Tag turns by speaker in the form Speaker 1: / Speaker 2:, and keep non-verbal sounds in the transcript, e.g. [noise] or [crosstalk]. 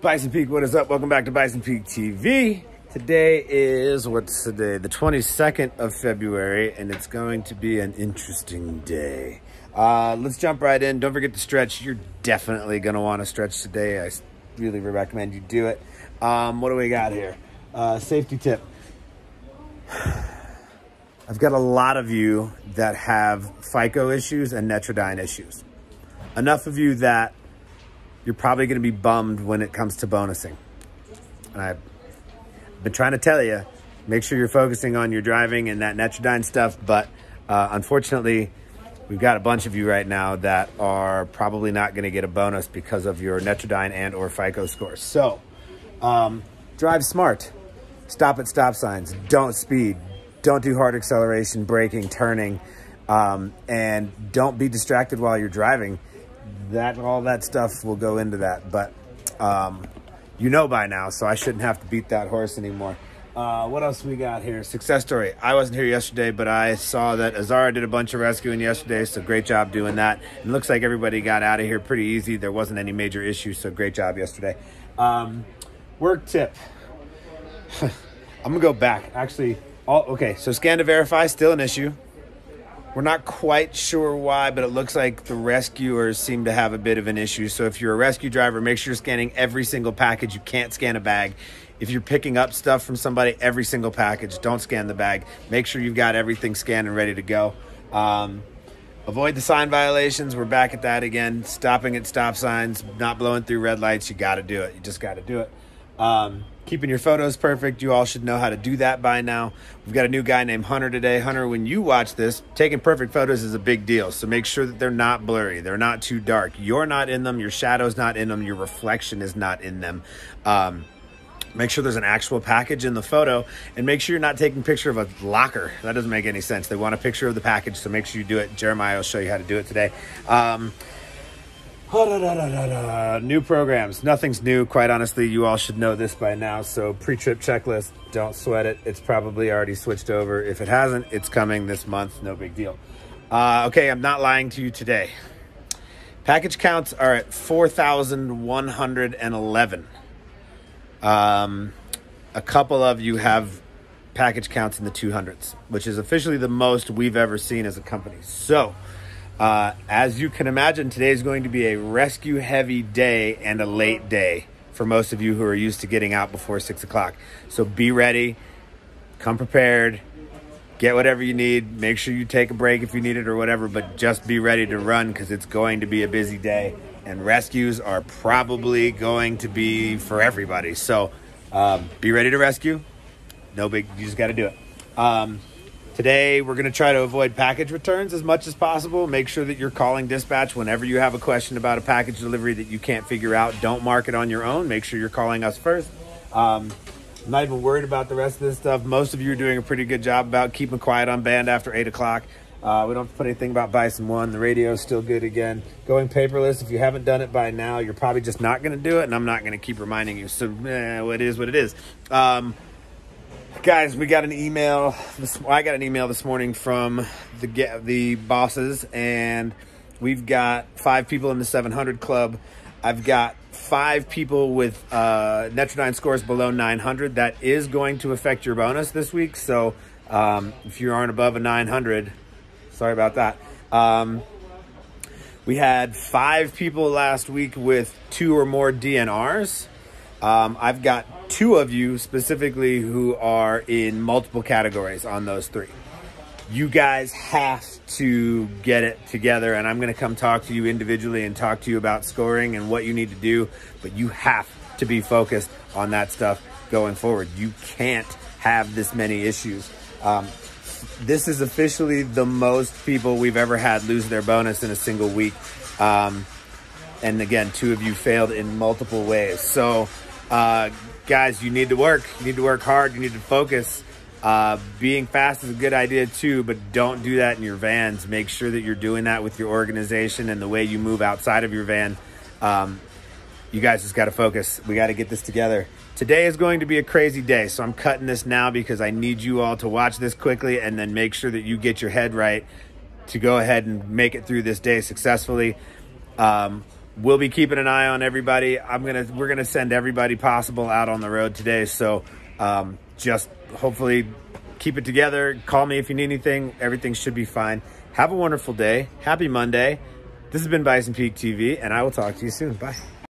Speaker 1: Bison Peak, what is up? Welcome back to Bison Peak TV. Today is, what's today? The 22nd of February, and it's going to be an interesting day. Uh, let's jump right in. Don't forget to stretch. You're definitely going to want to stretch today. I really recommend you do it. Um, what do we got here? Uh, safety tip. [sighs] I've got a lot of you that have FICO issues and Netradyne issues. Enough of you that you're probably going to be bummed when it comes to bonusing. And I've been trying to tell you, make sure you're focusing on your driving and that Netradyne stuff. But uh, unfortunately, we've got a bunch of you right now that are probably not going to get a bonus because of your Netradyne and or FICO scores. So um, drive smart. Stop at stop signs. Don't speed. Don't do hard acceleration, braking, turning. Um, and don't be distracted while you're driving that all that stuff will go into that. But um, you know by now, so I shouldn't have to beat that horse anymore. Uh, what else we got here? Success story. I wasn't here yesterday, but I saw that Azara did a bunch of rescuing yesterday, so great job doing that. It looks like everybody got out of here pretty easy. There wasn't any major issues, so great job yesterday. Um, work tip. [laughs] I'm gonna go back. Actually, all okay. So scan to verify still an issue. We're not quite sure why, but it looks like the rescuers seem to have a bit of an issue. So if you're a rescue driver, make sure you're scanning every single package. You can't scan a bag. If you're picking up stuff from somebody, every single package, don't scan the bag. Make sure you've got everything scanned and ready to go. Um, avoid the sign violations. We're back at that again. Stopping at stop signs, not blowing through red lights. You got to do it. You just got to do it. Um, keeping your photos perfect. You all should know how to do that by now. We've got a new guy named Hunter today. Hunter, when you watch this, taking perfect photos is a big deal. So make sure that they're not blurry. They're not too dark. You're not in them. Your shadow's not in them. Your reflection is not in them. Um, make sure there's an actual package in the photo and make sure you're not taking a picture of a locker. That doesn't make any sense. They want a picture of the package, so make sure you do it. Jeremiah will show you how to do it today. Um, New programs. Nothing's new. Quite honestly, you all should know this by now. So pre-trip checklist, don't sweat it. It's probably already switched over. If it hasn't, it's coming this month. No big deal. Uh, okay, I'm not lying to you today. Package counts are at 4,111. Um, a couple of you have package counts in the 200s, which is officially the most we've ever seen as a company. So, uh, as you can imagine, today is going to be a rescue heavy day and a late day for most of you who are used to getting out before six o'clock. So be ready, come prepared, get whatever you need. Make sure you take a break if you need it or whatever, but just be ready to run because it's going to be a busy day and rescues are probably going to be for everybody. So um, be ready to rescue. No big, you just got to do it. Um, Today, we're going to try to avoid package returns as much as possible. Make sure that you're calling dispatch whenever you have a question about a package delivery that you can't figure out. Don't mark it on your own. Make sure you're calling us first. Um, I'm not even worried about the rest of this stuff. Most of you are doing a pretty good job about keeping quiet on band after 8 o'clock. Uh, we don't have to put anything about Bison 1. The radio is still good again. Going paperless, if you haven't done it by now, you're probably just not going to do it, and I'm not going to keep reminding you. So, eh, it is what it is. Um, guys we got an email this, i got an email this morning from the the bosses and we've got five people in the 700 club. I've got five people with uh scores below 900 that is going to affect your bonus this week so um, if you aren't above a 900 sorry about that. Um, we had five people last week with two or more dnrs um, I've got two of you specifically who are in multiple categories on those three. You guys have to get it together, and I'm going to come talk to you individually and talk to you about scoring and what you need to do. But you have to be focused on that stuff going forward. You can't have this many issues. Um, this is officially the most people we've ever had lose their bonus in a single week. Um, and again, two of you failed in multiple ways. So, uh, guys, you need to work. You need to work hard. You need to focus. Uh, being fast is a good idea too, but don't do that in your vans. Make sure that you're doing that with your organization and the way you move outside of your van. Um, you guys just got to focus. We got to get this together. Today is going to be a crazy day, so I'm cutting this now because I need you all to watch this quickly and then make sure that you get your head right to go ahead and make it through this day successfully. Um, we'll be keeping an eye on everybody. I'm gonna we're gonna send everybody possible out on the road today. So um, just hopefully keep it together. Call me if you need anything. Everything should be fine. Have a wonderful day. Happy Monday. This has been Bison Peak TV, and I will talk to you soon. Bye.